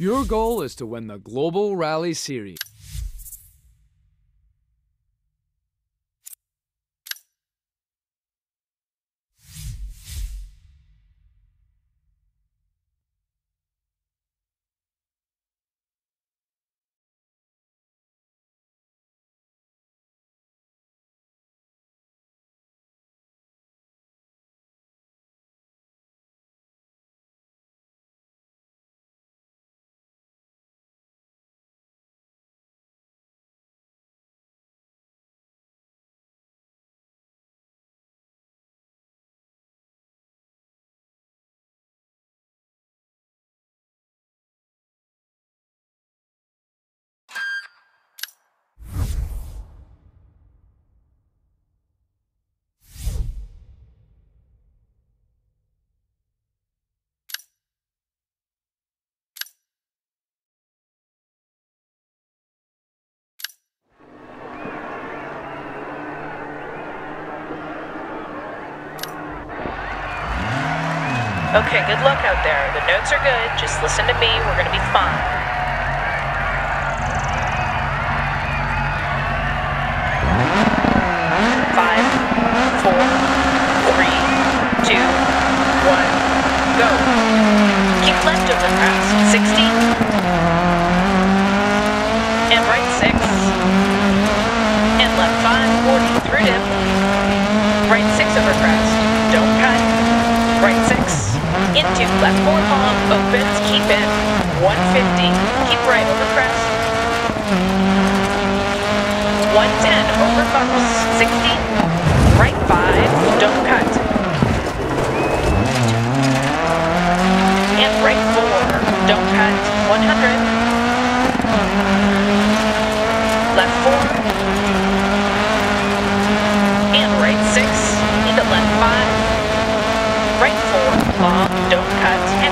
Your goal is to win the Global Rally Series. Okay, good luck out there. The notes are good. Just listen to me. We're gonna be fine. Five, four, three, two, one, go. Keep left over crest. 60. And right six. And left five, 40 through dip. Right six over crest. Don't cut. Right six. Into left four long. Opens. Keep in. 150. Keep right over crest. 110 over bumps. 60. Right five. Don't cut. And right four. Don't cut. 100. Left four. And right six. Into left five. Right four. Long.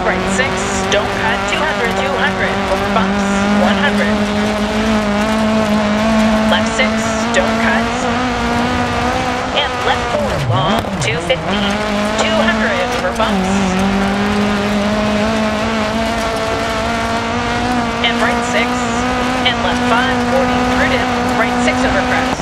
Right six. Don't cut. 200. 200. Over bumps. 100. Left six, don't cut. And left four, long, 250. 200 over bumps. And right six, and left five, 40 through. Right six over crest.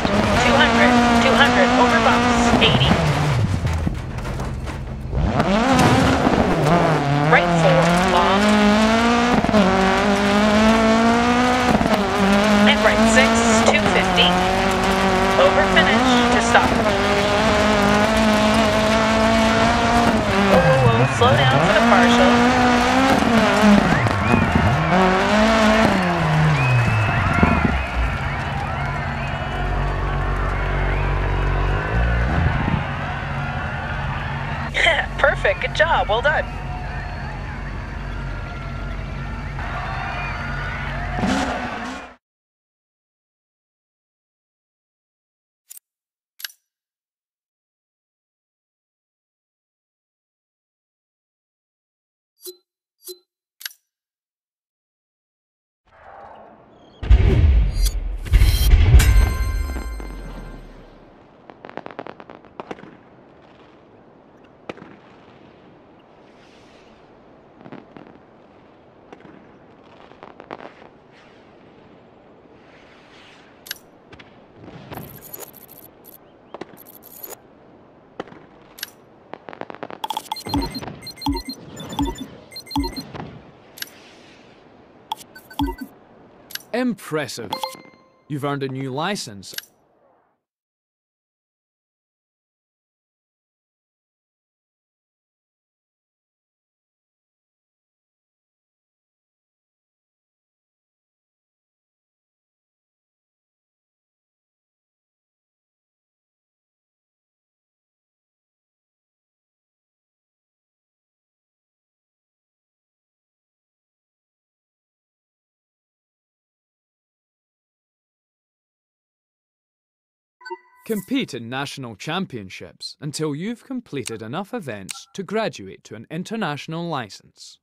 Impressive. You've earned a new license. Compete in national championships until you've completed enough events to graduate to an international license.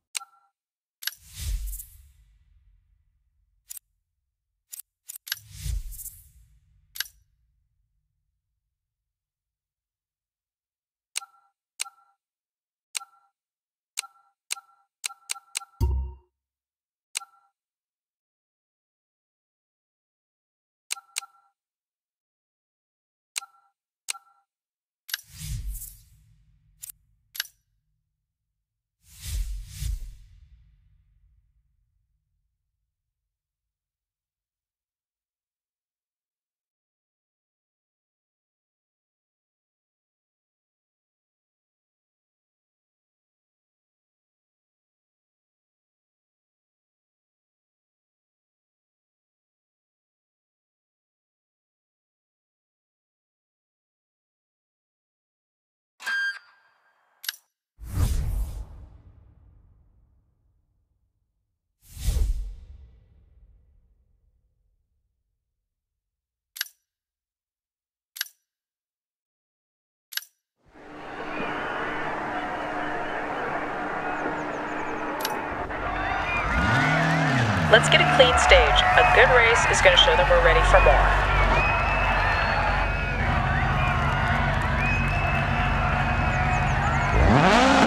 Let's get a clean stage. A good race is going to show them we're ready for more.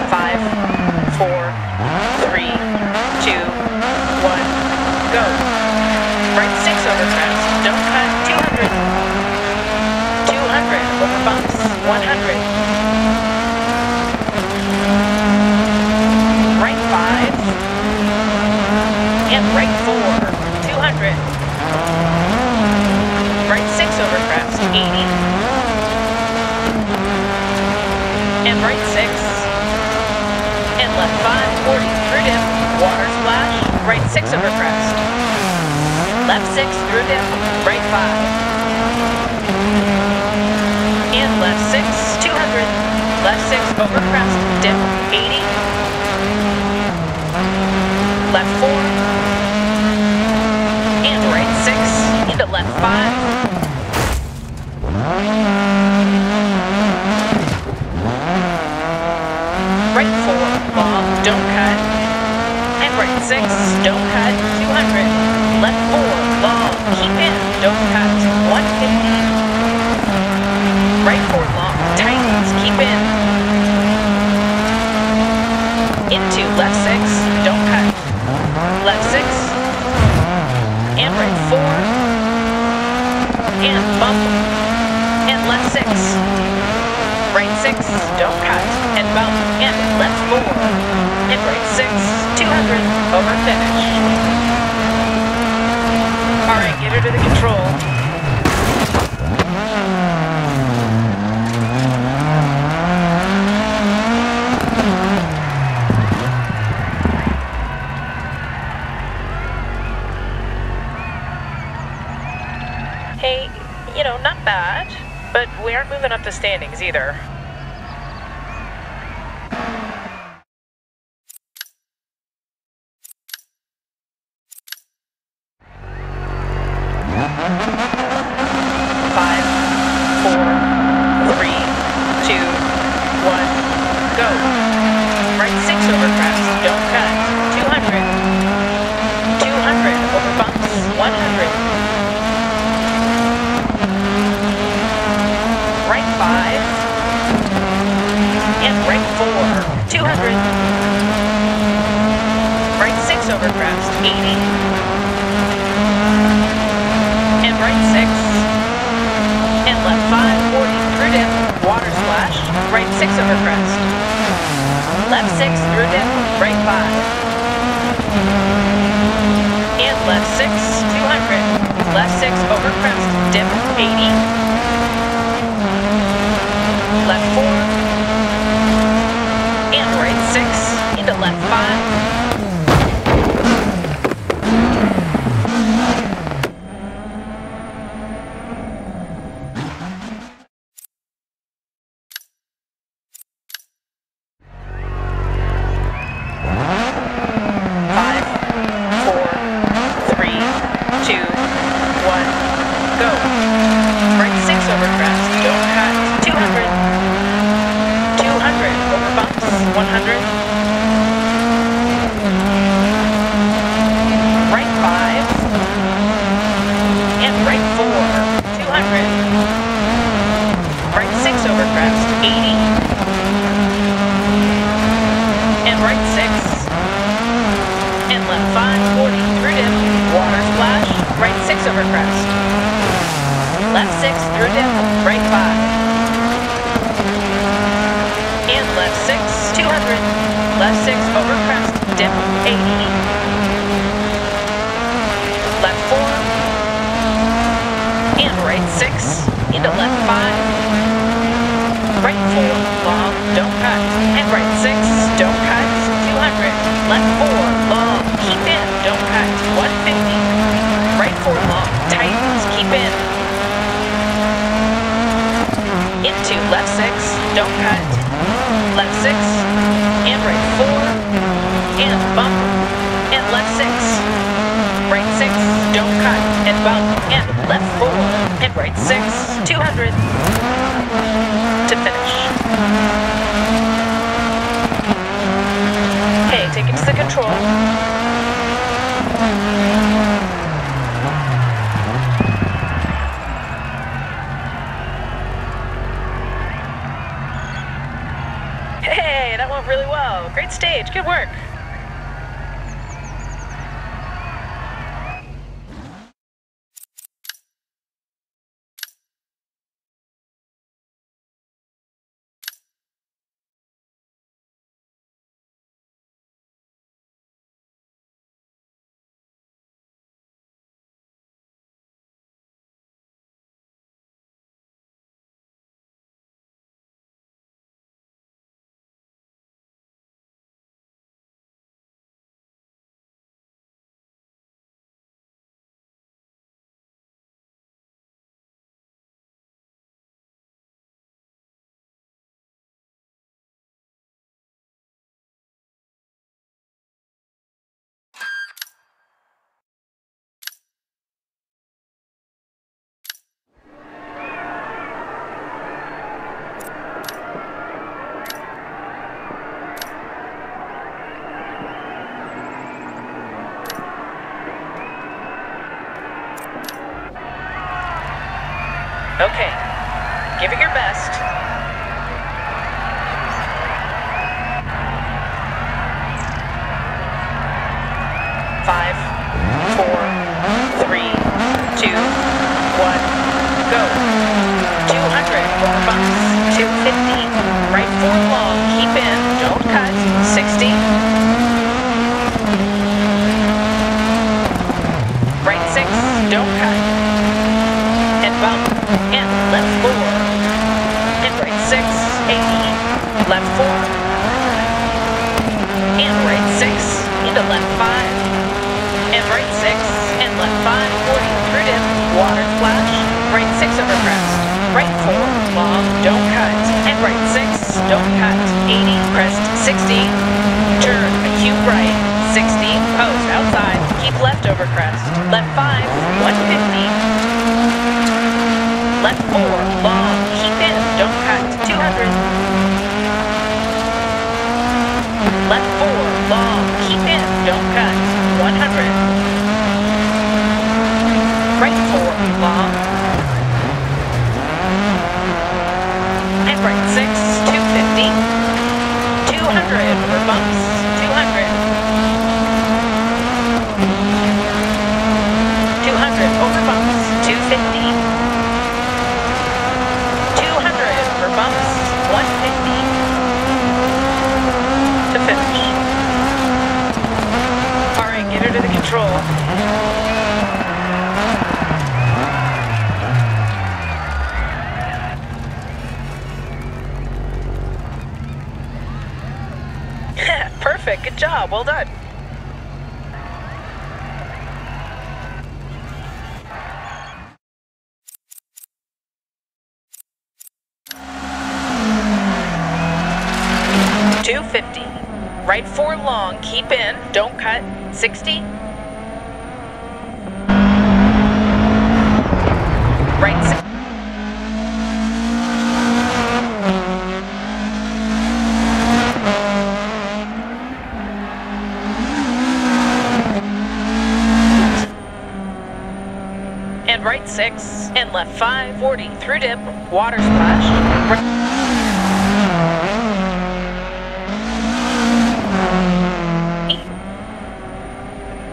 Five, four, three, two, one, go. Right six over crest. Don't cut. 200. 200 over bumps. 100. Right five. And right four. 200. Right six over crest. 80. And right six. And left five. 40. Through dip. Water splash. Right six over crest. Left six through dip. Right five. And left six. 200. Left six over crest. Dip. 80. Left four. And right six. Into left five. Right four, long, don't cut. And right six, don't cut, 200. Left four, long, keep in, don't cut, 150. Right four, long, tightens, keep in. Into left six, don't cut. Left six. And right four. And bump. And left six. Right six, don't cut, and bump, and left four, and right six, 200, over finish. All right, get her to the control. Hey, you know, not bad, but we aren't moving up the standings either. Okay. Perfect. Good job. Well done. Two fifty. Right four long. Keep in. Don't cut. Sixty. 6 and left 540 through dip, water splash.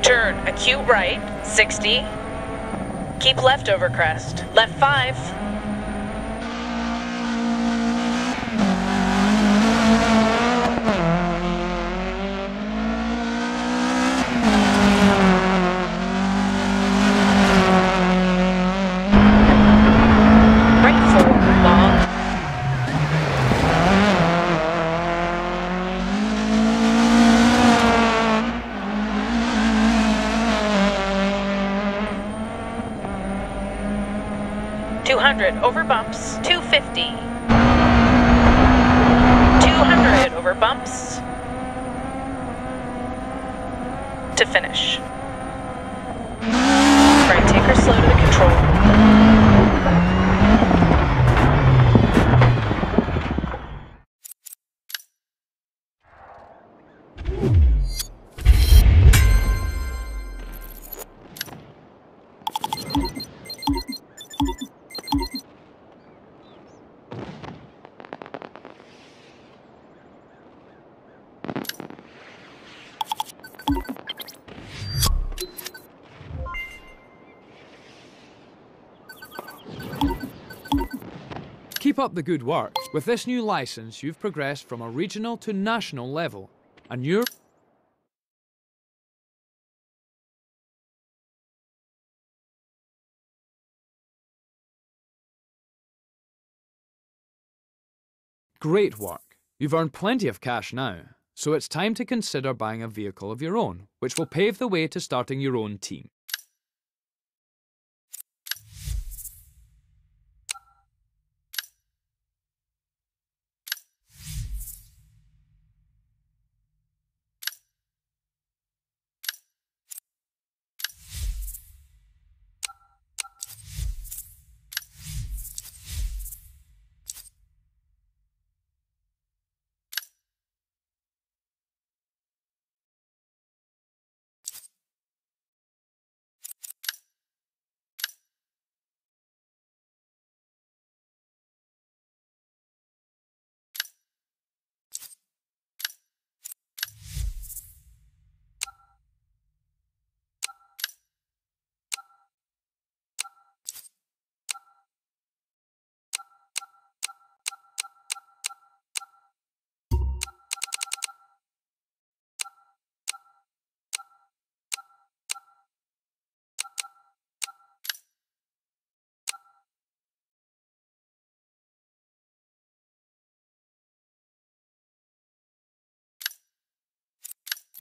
Turn acute right, 60. Keep left over crest. Left 5, 200 over bumps, 250. 200 over bumps to finish. Right take her slow Keep up the good work. With this new licence, you've progressed from a regional to national level, and you're Great work. You've earned plenty of cash now, so it's time to consider buying a vehicle of your own, which will pave the way to starting your own team.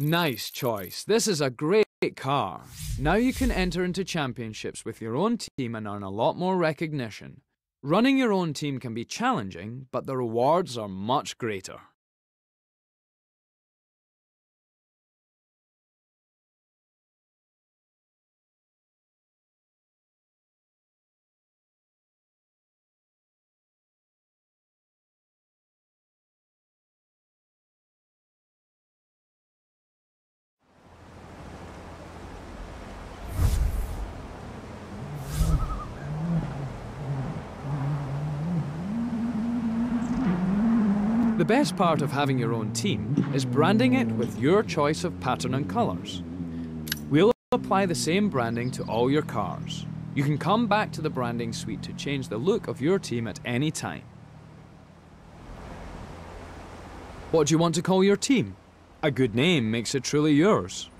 Nice choice. This is a great car. Now you can enter into championships with your own team and earn a lot more recognition. Running your own team can be challenging, but the rewards are much greater. Best part of having your own team is branding it with your choice of pattern and colours. We'll apply the same branding to all your cars. You can come back to the branding suite to change the look of your team at any time. What do you want to call your team? A good name makes it truly yours.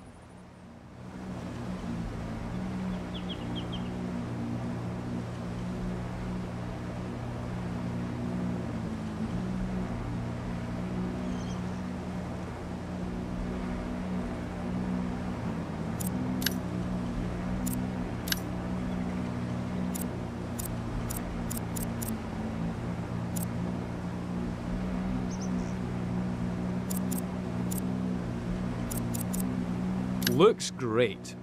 Looks great.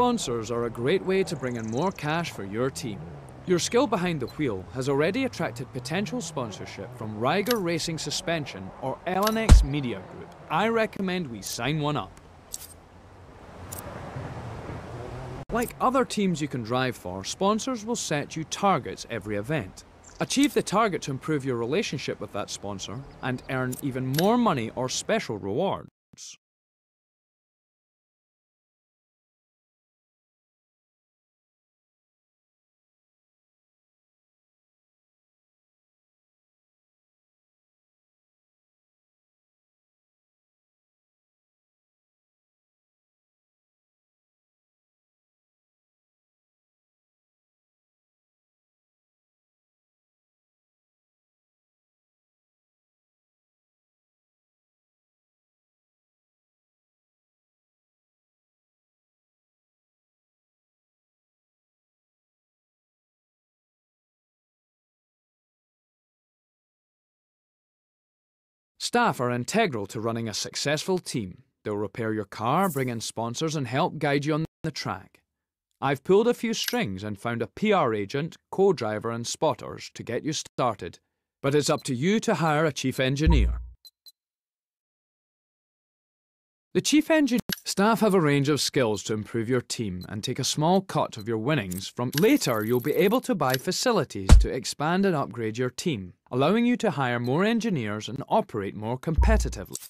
Sponsors are a great way to bring in more cash for your team. Your skill behind the wheel has already attracted potential sponsorship from Ryger Racing Suspension or LNX Media Group. I recommend we sign one up. Like other teams you can drive for, sponsors will set you targets every event. Achieve the target to improve your relationship with that sponsor and earn even more money or special rewards. Staff are integral to running a successful team. They'll repair your car, bring in sponsors, and help guide you on the track. I've pulled a few strings and found a PR agent, co driver, and spotters to get you started, but it's up to you to hire a chief engineer. The chief engineer staff have a range of skills to improve your team and take a small cut of your winnings from later you'll be able to buy facilities to expand and upgrade your team, allowing you to hire more engineers and operate more competitively.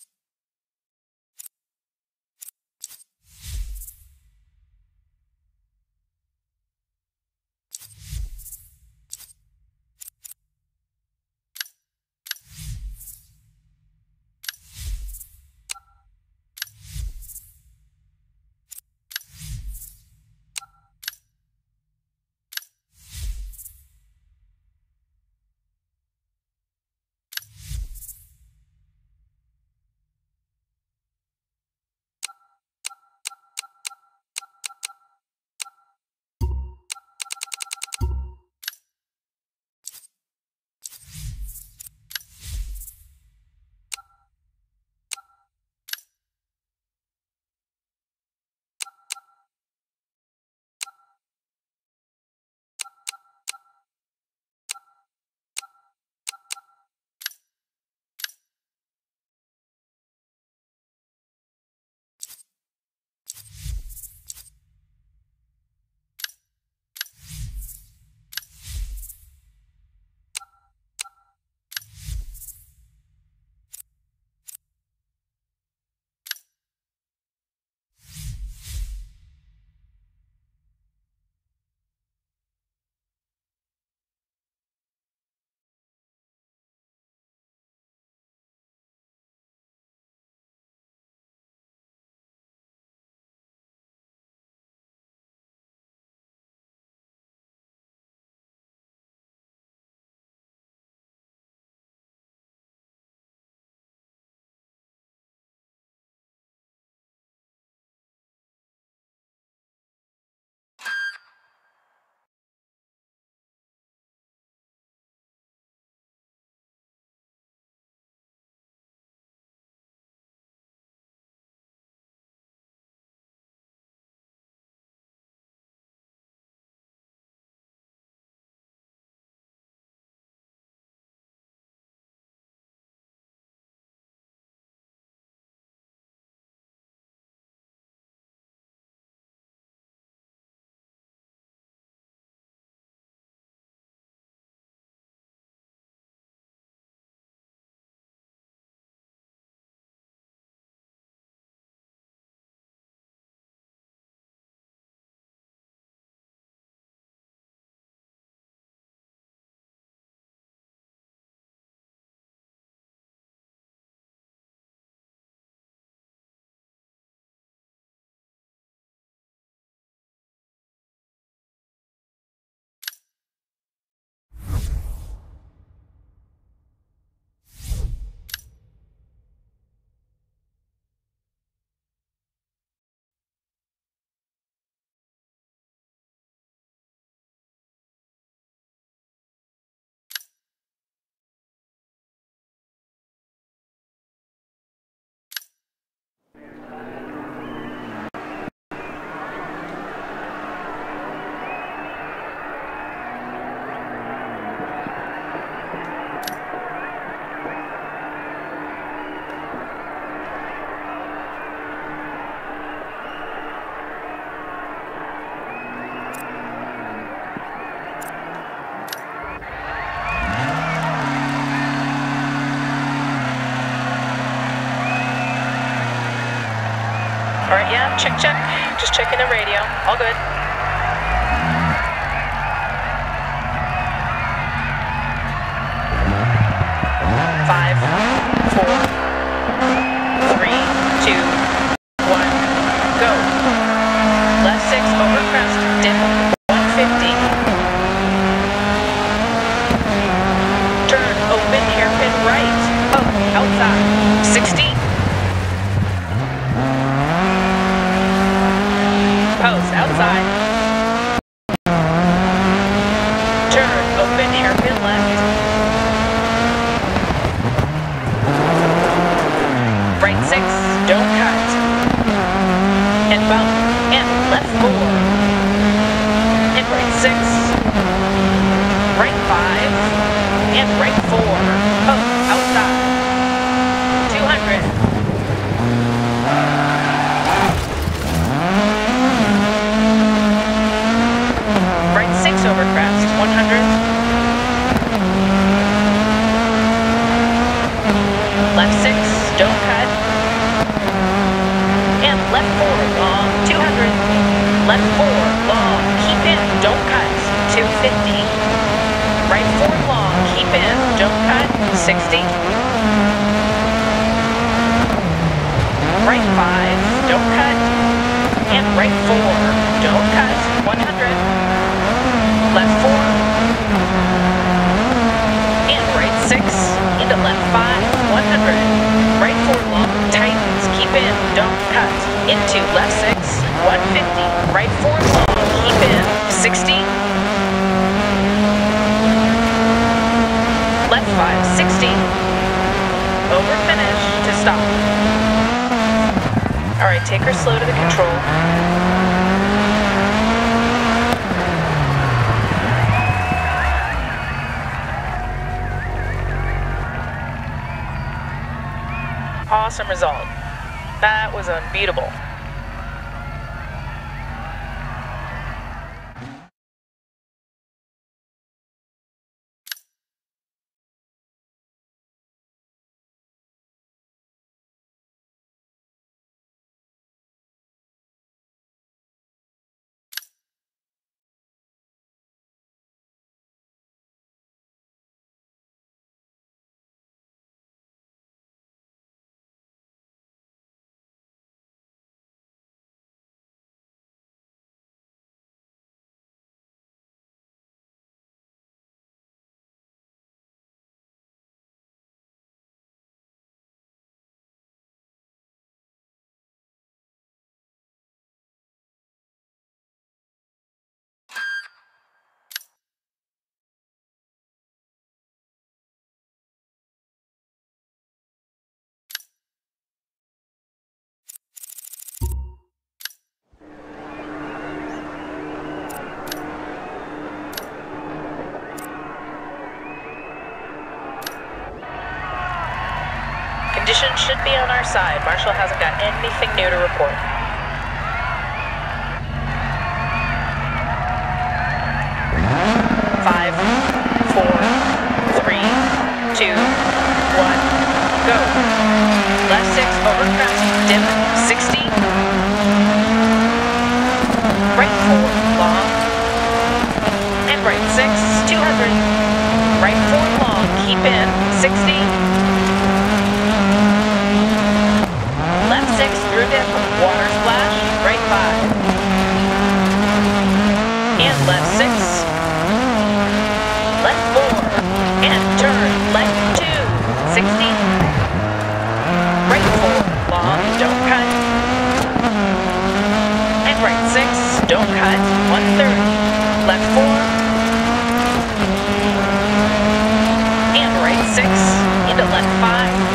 Check, check. Just checking the radio. All good. And right four. Oh, outside. 200. Right six over crest, 100. Left six, don't cut. And left four, long, 200. Left four, long, keep in, don't cut, 250. Right four, long, keep in, don't cut, 60. Right five, don't cut. And right four, don't cut, 100. Left four. And right six, into left five, 100. Right four long, tightens, keep in, don't cut. Into left six, 150. Right four long, keep in, 60. Left five, 60. Over finish to stop. All right, take her slow to the control. Awesome result. That was unbeatable. Conditions should be on our side. Marshall hasn't got anything new to report. Five, four, three, two, one, go. Left six over dip, 60. Right four, long. And right six, 200. Right four, long, keep in, 60. Left dip, water splash, right five. And left six. Left four. And turn, left two. 60. Right four, long, don't cut. And right six, don't cut, 130. Left four. And right six, into left five.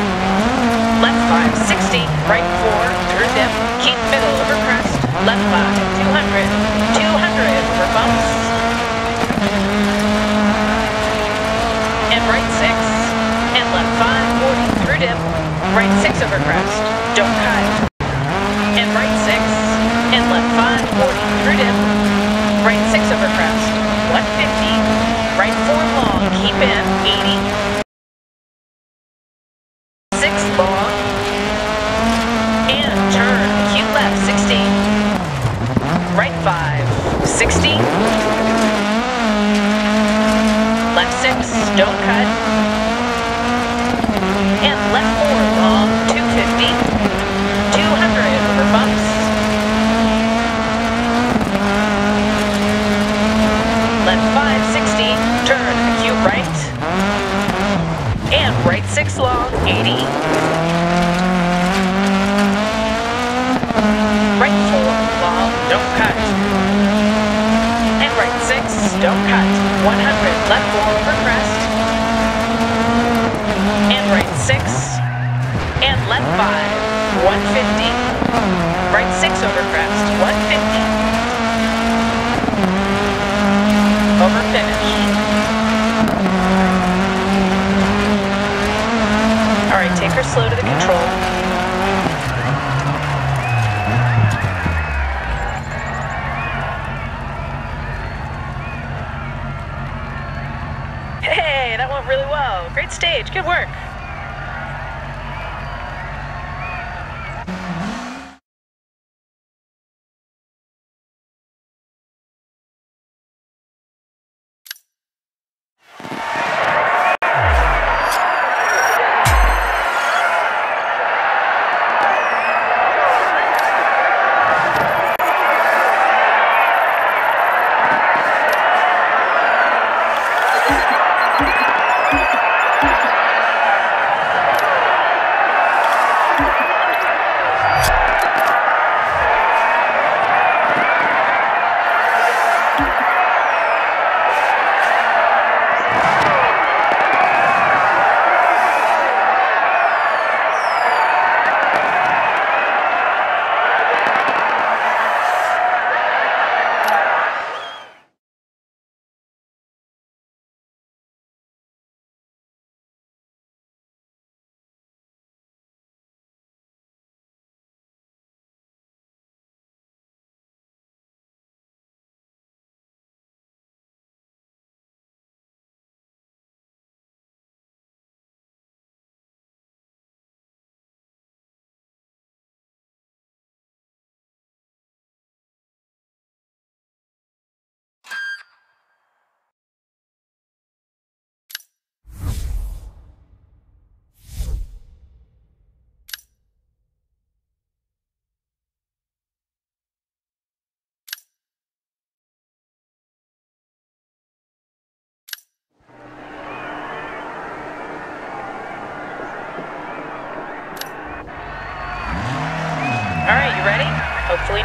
Left 5, 60. Right 4, through dip. Keep middle over crest. Left 5, 200. 200 over bumps. And right 6. And left 5, 40 through dip. Right 6 over crest. don't cut.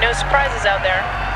no surprises out there.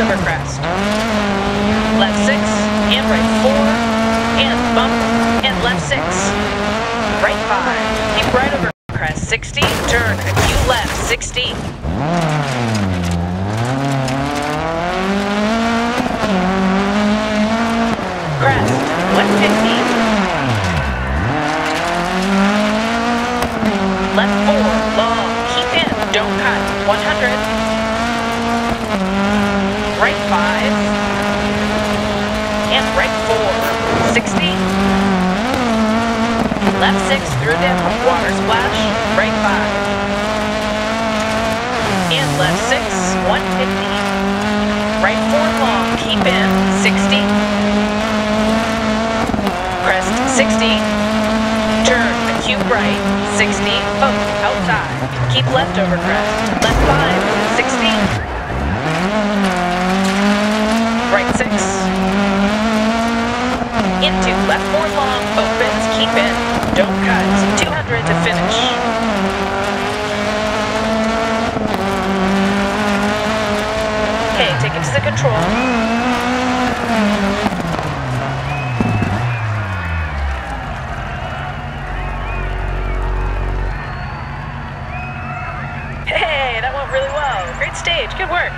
over crest. Left six, and right four, and bump, and left six. Right five, keep right over crest, 60, turn, acute left, 60. Left four, long, keep in, don't cut, 100 five. And right four, 60. Left six through dip, water splash, right five. And left six, 150. Right four long, keep in, 60. Crest 60. Turn cue right, 60. Boat outside. Keep left over crest. Left five, 60 six. Into left four long, opens, keep in. Don't cut, 200 to finish. Okay, take it to the control. Hey, that went really well. Great stage. Good work.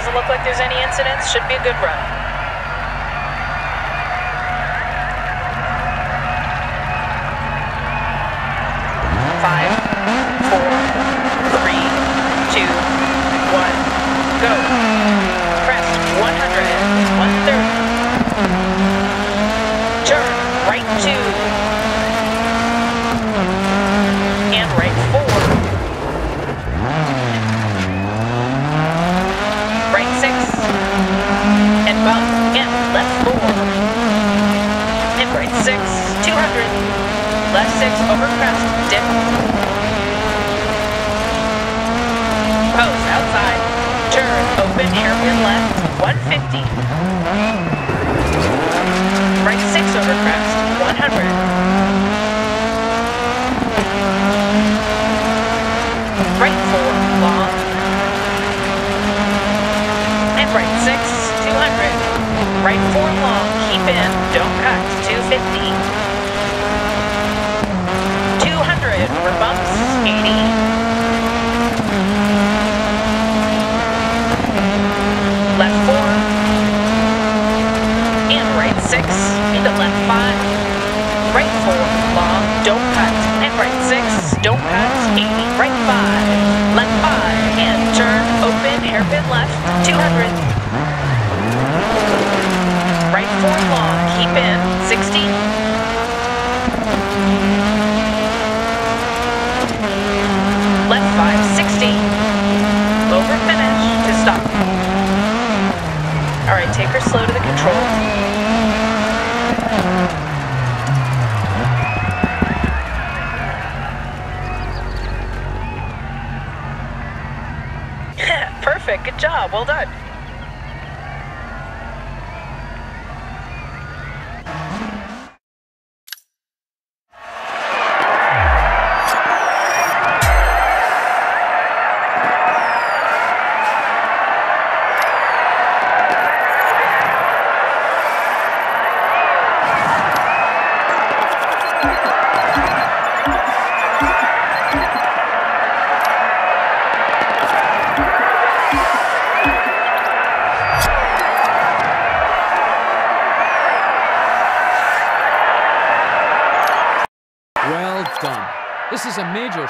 Doesn't look like there's any incidents. Should be a good run. Five, four, three, two, one, go. Crest 100, 130. Turn right two. And right four. right six, and bump, and left four, and right six, 200, left six, over crest, dip, pose, outside, turn, open, hairpin left, 150, right six, over crest, 100, right four, long, and right six, 200. Right four long, keep in, don't cut, 250. 200 over bumps, 80. Left four. And right six, into left five. Right four, long, don't cut. And right six, don't cut, 80. Right five, left five, and turn, open, hairpin left, 200. Right four. Long, keep in, 60. Left five, 60. Over finish to stop. All right, take her slow to the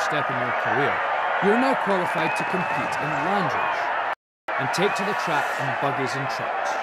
step in your career. You're now qualified to compete in Landrush and take to the track in buggies and trucks.